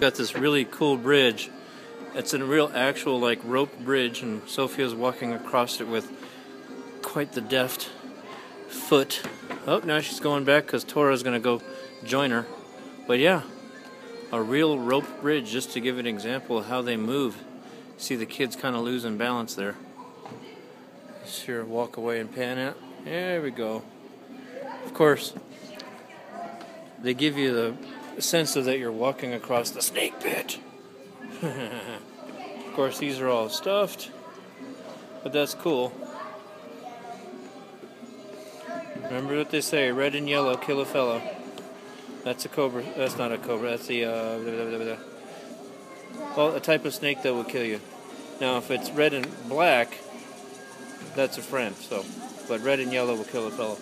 Got this really cool bridge. It's a real actual like rope bridge, and Sophia's walking across it with quite the deft foot. Oh, now she's going back because Tora's gonna go join her. But yeah, a real rope bridge, just to give an example of how they move. See the kids kind of losing balance there. Sure, walk away and pan out. There we go. Of course, they give you the sense of that you're walking across the snake pit. of course, these are all stuffed, but that's cool. Remember what they say: red and yellow kill a fellow. That's a cobra. That's not a cobra. That's the uh, blah, blah, blah, well, a type of snake that will kill you. Now, if it's red and black, that's a friend. So, but red and yellow will kill a fellow.